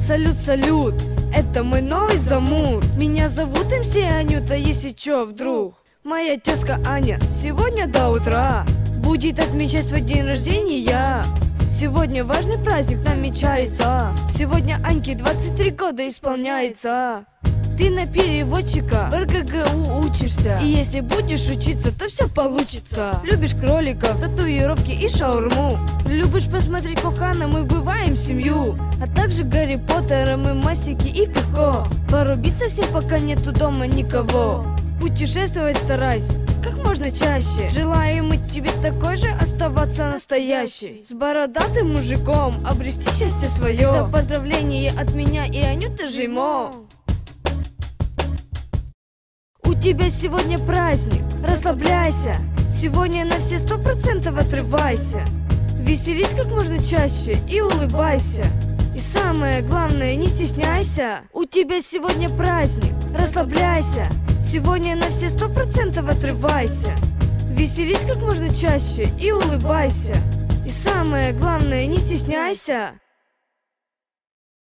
Салют, салют, это мой новый замут. Меня зовут МС Анюта, если чё вдруг. Моя тезка Аня сегодня до утра. Будет отмечать свой день рождения Сегодня важный праздник намечается. Сегодня Аньке 23 года исполняется ты на переводчика в РГГУ учишься. И если будешь учиться, то все получится. Любишь кроликов, татуировки и шаурму. Любишь посмотреть Кохана, мы бываем семью. А также Гарри Поттера, мы масики и пивко. Порубиться всем, пока нету дома никого. Путешествовать старайся, как можно чаще. Желаем мы тебе такой же оставаться настоящей. С бородатым мужиком обрести счастье свое Это поздравление от меня и Анюты Жимо у тебя сегодня праздник, расслабляйся. Сегодня на все сто процентов отрывайся. Веселись как можно чаще и улыбайся. И самое главное, не стесняйся. У тебя сегодня праздник, расслабляйся. Сегодня на все сто процентов отрывайся. Веселись как можно чаще и улыбайся. И самое главное, не стесняйся